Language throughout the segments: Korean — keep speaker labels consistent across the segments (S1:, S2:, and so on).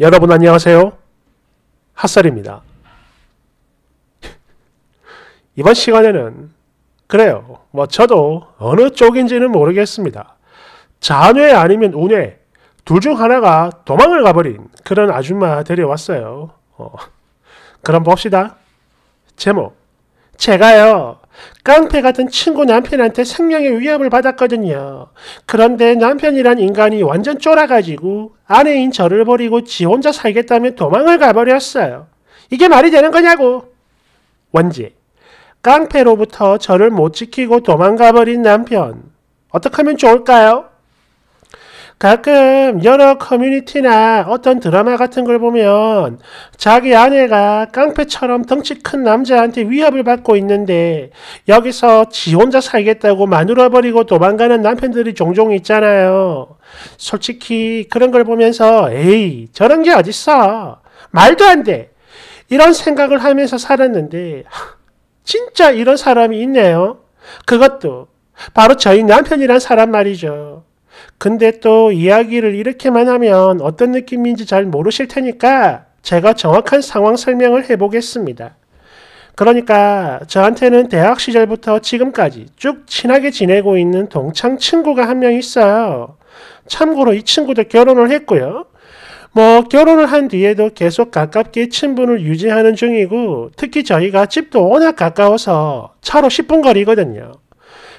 S1: 여러분 안녕하세요. 핫살입니다. 이번 시간에는 그래요. 뭐 저도 어느 쪽인지는 모르겠습니다. 잔회 아니면 운회 둘 중 하나가 도망을 가버린 그런 아줌마 데려왔어요. 어. 그럼 봅시다. 제목 제가요 깡패 같은 친구 남편한테 생명의 위협을 받았거든요. 그런데 남편이란 인간이 완전 쫄아가지고 아내인 저를 버리고 지 혼자 살겠다며 도망을 가버렸어요. 이게 말이 되는 거냐고. 원지. 깡패로부터 저를 못 지키고 도망가버린 남편. 어떻게 하면 좋을까요? 가끔 여러 커뮤니티나 어떤 드라마 같은 걸 보면 자기 아내가 깡패처럼 덩치 큰 남자한테 위협을 받고 있는데 여기서 지 혼자 살겠다고 마누라버리고 도망가는 남편들이 종종 있잖아요. 솔직히 그런 걸 보면서 에이 저런 게 어딨어. 말도 안 돼. 이런 생각을 하면서 살았는데 진짜 이런 사람이 있네요. 그것도 바로 저희 남편이란 사람 말이죠. 근데 또 이야기를 이렇게만 하면 어떤 느낌인지 잘 모르실 테니까 제가 정확한 상황 설명을 해보겠습니다. 그러니까 저한테는 대학 시절부터 지금까지 쭉 친하게 지내고 있는 동창 친구가 한 명 있어요. 참고로 이 친구도 결혼을 했고요. 뭐 결혼을 한 뒤에도 계속 가깝게 친분을 유지하는 중이고 특히 저희가 집도 워낙 가까워서 차로 10분 거리거든요.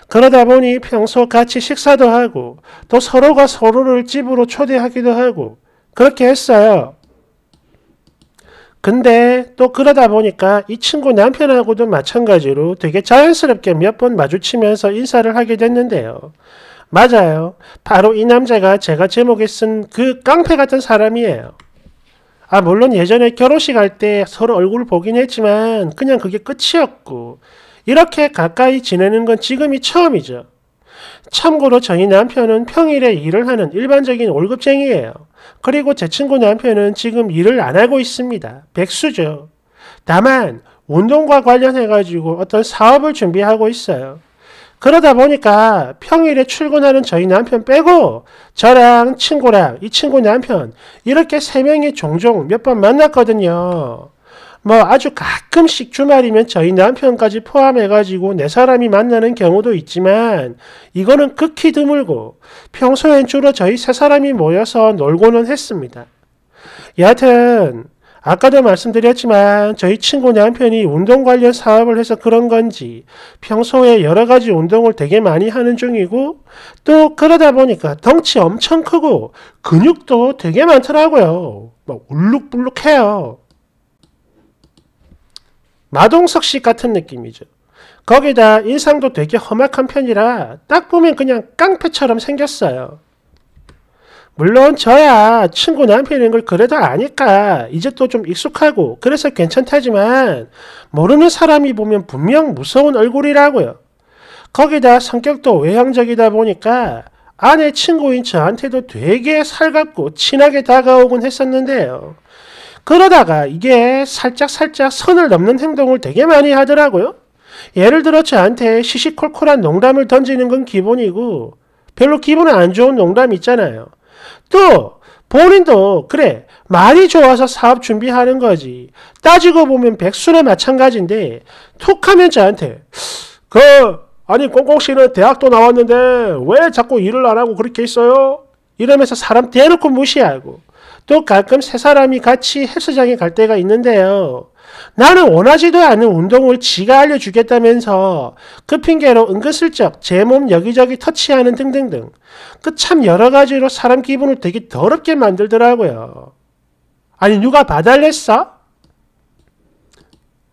S1: 그러다 보니 평소 같이 식사도 하고 또 서로가 서로를 집으로 초대하기도 하고 그렇게 했어요. 근데 또 그러다 보니까 이 친구 남편하고도 마찬가지로 되게 자연스럽게 몇 번 마주치면서 인사를 하게 됐는데요. 맞아요. 바로 이 남자가 제가 제목에 쓴 그 깡패 같은 사람이에요. 아, 물론 예전에 결혼식 할 때 서로 얼굴 보긴 했지만 그냥 그게 끝이었고 이렇게 가까이 지내는 건 지금이 처음이죠. 참고로 저희 남편은 평일에 일을 하는 일반적인 월급쟁이에요. 그리고 제 친구 남편은 지금 일을 안 하고 있습니다. 백수죠. 다만 운동과 관련해가지고 어떤 사업을 준비하고 있어요. 그러다 보니까 평일에 출근하는 저희 남편 빼고 저랑 친구랑 이 친구 남편 이렇게 세 명이 종종 몇 번 만났거든요. 뭐 아주 가끔씩 주말이면 저희 남편까지 포함해가지고 네 사람이 만나는 경우도 있지만 이거는 극히 드물고 평소엔 주로 저희 세 사람이 모여서 놀고는 했습니다. 여하튼 아까도 말씀드렸지만 저희 친구 남편이 운동 관련 사업을 해서 그런 건지 평소에 여러 가지 운동을 되게 많이 하는 중이고 또 그러다 보니까 덩치 엄청 크고 근육도 되게 많더라고요. 막 울룩불룩해요. 마동석 씨 같은 느낌이죠. 거기다 인상도 되게 험악한 편이라 딱 보면 그냥 깡패처럼 생겼어요. 물론 저야 친구 남편인 걸 그래도 아니까 이제 또 좀 익숙하고 그래서 괜찮다지만 모르는 사람이 보면 분명 무서운 얼굴이라고요. 거기다 성격도 외향적이다 보니까 아내 친구인 저한테도 되게 살갑고 친하게 다가오곤 했었는데요. 그러다가 이게 살짝 살짝 선을 넘는 행동을 되게 많이 하더라고요. 예를 들어 저한테 시시콜콜한 농담을 던지는 건 기본이고 별로 기분 안 좋은 농담 있잖아요. 또 본인도 그래 말이 좋아서 사업 준비하는 거지. 따지고 보면 백수나 마찬가지인데 툭하면 저한테 그 아니 꽁꽁 씨는 대학도 나왔는데 왜 자꾸 일을 안 하고 그렇게 있어요? 이러면서 사람 대놓고 무시하고 또 가끔 세 사람이 같이 헬스장에 갈 때가 있는데요. 나는 원하지도 않은 운동을 지가 알려주겠다면서 그 핑계로 은근슬쩍 제 몸 여기저기 터치하는 등등등. 그 참 여러 가지로 사람 기분을 되게 더럽게 만들더라고요. 아니 누가 봐달랬어?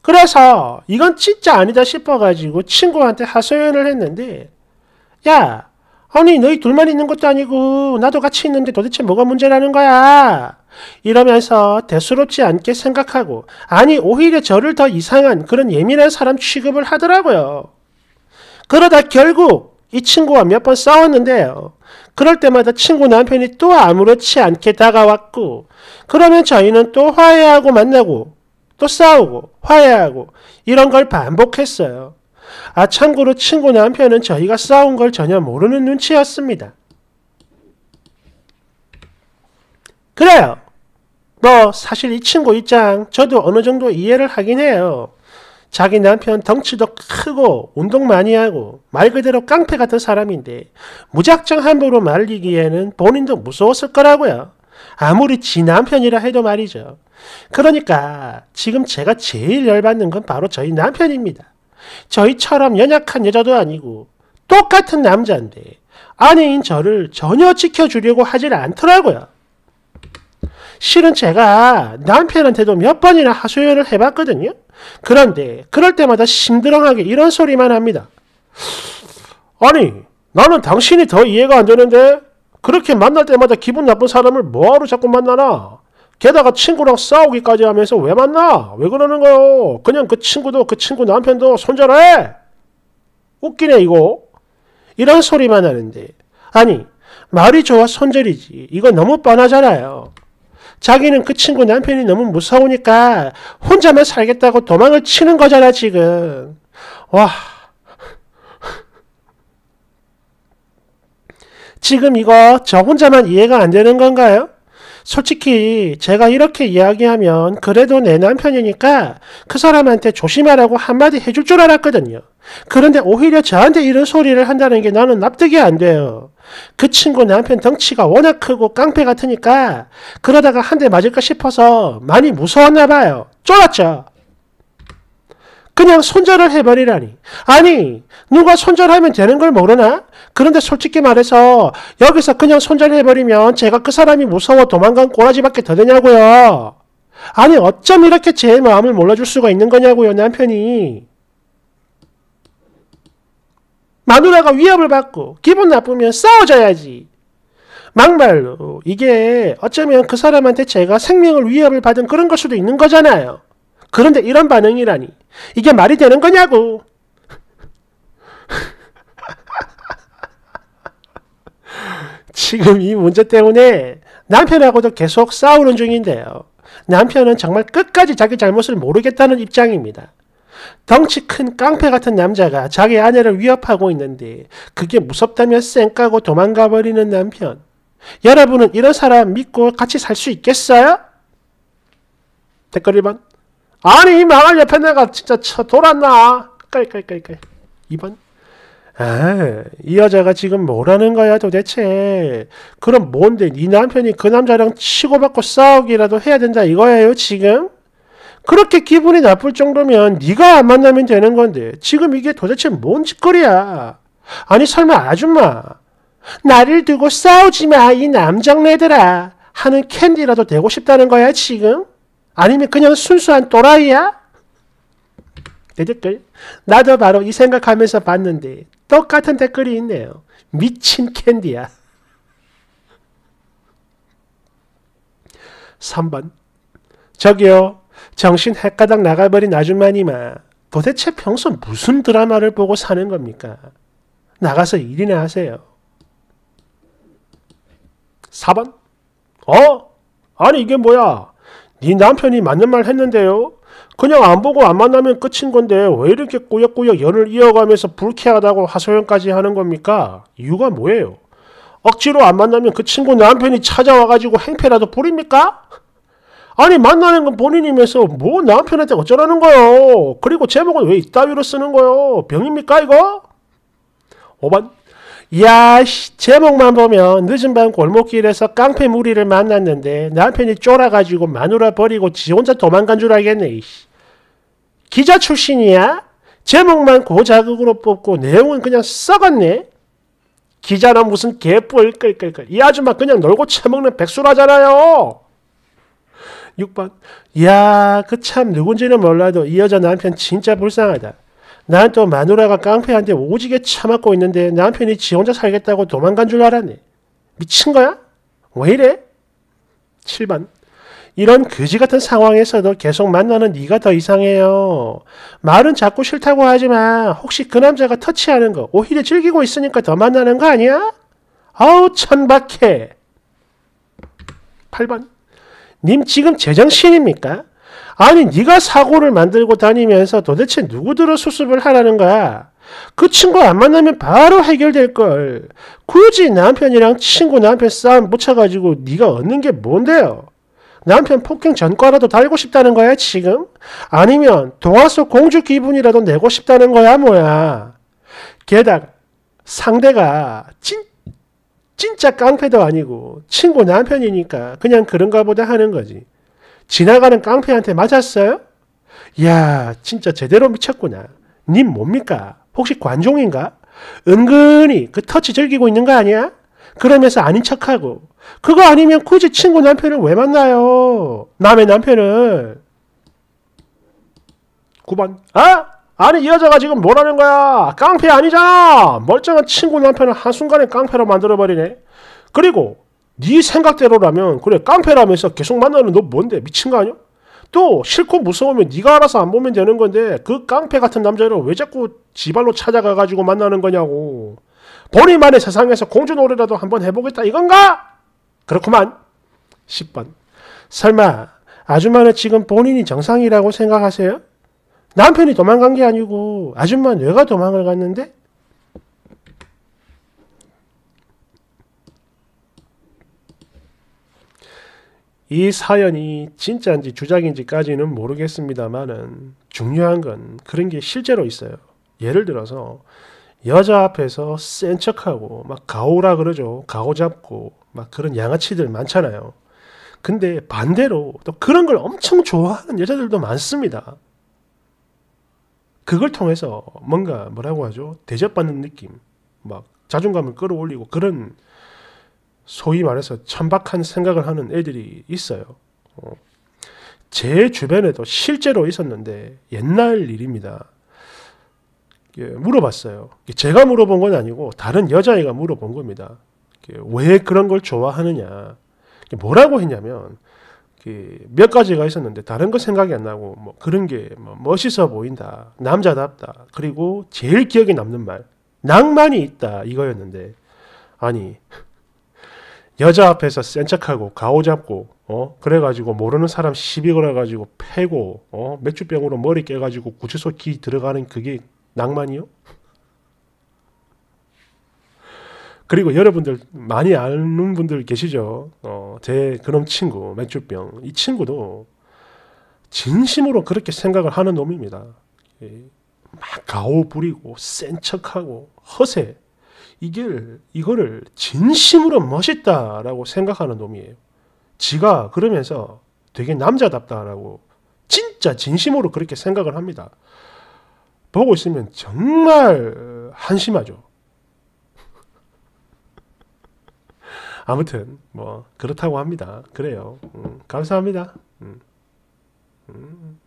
S1: 그래서 이건 진짜 아니다 싶어가지고 친구한테 하소연을 했는데 야 아니 너희 둘만 있는 것도 아니고 나도 같이 있는데 도대체 뭐가 문제라는 거야? 이러면서 대수롭지 않게 생각하고 아니 오히려 저를 더 이상한 그런 예민한 사람 취급을 하더라고요. 그러다 결국 이 친구와 몇 번 싸웠는데요. 그럴 때마다 친구 남편이 또 아무렇지 않게 다가왔고 그러면 저희는 또 화해하고 만나고 또 싸우고 화해하고 이런 걸 반복했어요. 아 참고로 친구 남편은 저희가 싸운 걸 전혀 모르는 눈치였습니다. 그래요. 뭐 사실 이 친구 입장 저도 어느 정도 이해를 하긴 해요. 자기 남편 덩치도 크고 운동 많이 하고 말 그대로 깡패 같은 사람인데 무작정 함부로 말리기에는 본인도 무서웠을 거라고요. 아무리 지 남편이라 해도 말이죠. 그러니까 지금 제가 제일 열받는 건 바로 저희 남편입니다. 저희처럼 연약한 여자도 아니고 똑같은 남자인데 아내인 저를 전혀 지켜주려고 하질 않더라고요. 실은 제가 남편한테도 몇 번이나 하소연을 해봤거든요. 그런데 그럴 때마다 심드렁하게 이런 소리만 합니다. 아니, 나는 당신이 더 이해가 안 되는데 그렇게 만날 때마다 기분 나쁜 사람을 뭐하러 자꾸 만나나? 게다가 친구랑 싸우기까지 하면서 왜 만나? 왜 그러는 거요? 그냥 그 친구도 그 친구 남편도 손절해! 웃기네 이거. 이런 소리만 하는데 아니 말이 좋아 손절이지. 이거 너무 뻔하잖아요. 자기는 그 친구 남편이 너무 무서우니까 혼자만 살겠다고 도망을 치는 거잖아, 지금. 와. 지금 이거 저 혼자만 이해가 안 되는 건가요? 솔직히 제가 이렇게 이야기하면 그래도 내 남편이니까 그 사람한테 조심하라고 한마디 해줄 줄 알았거든요. 그런데 오히려 저한테 이런 소리를 한다는 게 나는 납득이 안 돼요. 그 친구 남편 덩치가 워낙 크고 깡패 같으니까 그러다가 한 대 맞을까 싶어서 많이 무서웠나 봐요. 쫄았죠. 그냥 손절을 해버리라니. 아니, 누가 손절하면 되는 걸 모르나? 그런데 솔직히 말해서 여기서 그냥 손절해버리면 제가 그 사람이 무서워 도망간 꼬라지밖에 더 되냐고요. 아니, 어쩜 이렇게 제 마음을 몰라줄 수가 있는 거냐고요, 남편이. 마누라가 위협을 받고 기분 나쁘면 싸워줘야지. 막말로 이게 어쩌면 그 사람한테 제가 생명을 위협을 받은 그런 걸 수도 있는 거잖아요. 그런데 이런 반응이라니 이게 말이 되는 거냐고. 지금 이 문제 때문에 남편하고도 계속 싸우는 중인데요. 남편은 정말 끝까지 자기 잘못을 모르겠다는 입장입니다. 덩치 큰 깡패 같은 남자가 자기 아내를 위협하고 있는데 그게 무섭다며 쌩까고 도망가 버리는 남편. 여러분은 이런 사람 믿고 같이 살 수 있겠어요? 댓글 1번. 아니 이 망할 옆에 내가 진짜 쳐 돌았나? 깔깔깔깔. 2번. 아, 이 여자가 지금 뭐라는 거야 도대체. 그럼 뭔데 네 남편이 그 남자랑 치고받고 싸우기라도 해야 된다 이거예요 지금? 그렇게 기분이 나쁠 정도면 네가 안 만나면 되는 건데 지금 이게 도대체 뭔 짓거리야. 아니 설마 아줌마 나를 두고 싸우지 마 이 남정네들아 하는 캔디라도 되고 싶다는 거야 지금? 아니면 그냥 순수한 또라이야? 내 댓글 나도 바로 이 생각하면서 봤는데 똑같은 댓글이 있네요. 미친 캔디야. 3번 저기요 정신 헷가닥 나가버린 아줌마니마 도대체 평소 무슨 드라마를 보고 사는 겁니까? 나가서 일이나 하세요. 4번 어? 아니 이게 뭐야? 네 남편이 맞는 말 했는데요. 그냥 안 보고 안 만나면 끝인 건데 왜 이렇게 꾸역꾸역 연을 이어가면서 불쾌하다고 하소연까지 하는 겁니까? 이유가 뭐예요? 억지로 안 만나면 그 친구 남편이 찾아와가지고 행패라도 부립니까? 아니 만나는 건 본인이면서 뭐 남편한테 어쩌라는 거요? 그리고 제목은 왜 이따위로 쓰는 거요? 병입니까 이거? 5번 야, 씨, 제목만 보면 늦은 밤 골목길에서 깡패 무리를 만났는데 남편이 쫄아가지고 마누라 버리고 지 혼자 도망간 줄 알겠네. 이씨. 기자 출신이야? 제목만 고자극으로 뽑고 내용은 그냥 썩었네. 기자는 무슨 개뿔 끌끌끌. 이 아줌마 그냥 놀고 처먹는 백수라잖아요. 6번. 야, 그 참 누군지는 몰라도 이 여자 남편 진짜 불쌍하다. 난 또 마누라가 깡패한테 오지게 처맞고 있는데 남편이 지 혼자 살겠다고 도망간 줄 알았네. 미친 거야? 왜 이래? 7번. 이런 거지 같은 상황에서도 계속 만나는 네가 더 이상해요. 말은 자꾸 싫다고 하지만 혹시 그 남자가 터치하는 거 오히려 즐기고 있으니까 더 만나는 거 아니야? 아우 천박해. 8번. 님 지금 제정신입니까? 아니 네가 사고를 만들고 다니면서 도대체 누구들어 수습을 하라는 거야? 그 친구 안 만나면 바로 해결될 걸. 굳이 남편이랑 친구 남편 싸움 붙여가지고 네가 얻는 게 뭔데요? 남편 폭행 전과라도 달고 싶다는 거야, 지금? 아니면 동화 속 공주 기분이라도 내고 싶다는 거야, 뭐야? 게다가 상대가 진, 진짜 깡패도 아니고 친구 남편이니까 그냥 그런가 보다 하는 거지. 지나가는 깡패한테 맞았어요? 야, 진짜 제대로 미쳤구나. 님 뭡니까? 혹시 관종인가? 은근히 그 터치 즐기고 있는 거 아니야? 그러면서 아닌 척하고 그거 아니면 굳이 친구 남편을 왜 만나요? 남의 남편을 9번 아? 아니 이 여자가 지금 뭐라는 거야? 깡패 아니잖아. 멀쩡한 친구 남편을 한순간에 깡패로 만들어버리네. 그리고 네 생각대로라면 그래 깡패라면서 계속 만나는 너 뭔데 미친 거 아니야? 또 싫고 무서우면 네가 알아서 안 보면 되는 건데 그 깡패 같은 남자를 왜 자꾸 지발로 찾아가 가지고 만나는 거냐고. 본인만의 세상에서 공주 노래라도 한번 해보겠다 이건가? 그렇구만. 10번. 설마 아줌마는 지금 본인이 정상이라고 생각하세요? 남편이 도망간 게 아니고 아줌마 뇌가 도망을 갔는데? 이 사연이 진짜인지 주작인지까지는 모르겠습니다만은 중요한 건 그런 게 실제로 있어요. 예를 들어서 여자 앞에서 센 척하고 막 가오라 그러죠. 가오 잡고 막 그런 양아치들 많잖아요. 근데 반대로 또 그런 걸 엄청 좋아하는 여자들도 많습니다. 그걸 통해서 뭔가 뭐라고 하죠? 대접받는 느낌, 막 자존감을 끌어올리고 그런 소위 말해서 천박한 생각을 하는 애들이 있어요. 어. 제 주변에도 실제로 있었는데 옛날 일입니다. 물어봤어요. 제가 물어본 건 아니고 다른 여자애가 물어본 겁니다. 왜 그런 걸 좋아하느냐. 뭐라고 했냐면 몇 가지가 있었는데 다른 거 생각이 안 나고 뭐 그런 게뭐 멋있어 보인다. 남자답다. 그리고 제일 기억에 남는 말. 낭만이 있다. 이거였는데 아니 여자 앞에서 센 척하고 가오 잡고 어 그래가지고 모르는 사람 시비 걸어가지고 패고 어 맥주병으로 머리 깨가지고 구치소 기 들어가는 그게 낭만이요? 그리고 여러분들 많이 아는 분들 계시죠? 어, 제 그놈 친구 맥주병 이 친구도 진심으로 그렇게 생각을 하는 놈입니다. 막 가오 부리고 센 척하고 허세 이게 이거를 진심으로 멋있다라고 생각하는 놈이에요. 지가 그러면서 되게 남자답다라고 진짜 진심으로 그렇게 생각을 합니다. 보고 있으면 정말 한심하죠. 아무튼 뭐 그렇다고 합니다. 그래요. 음, 감사합니다. 음, 음.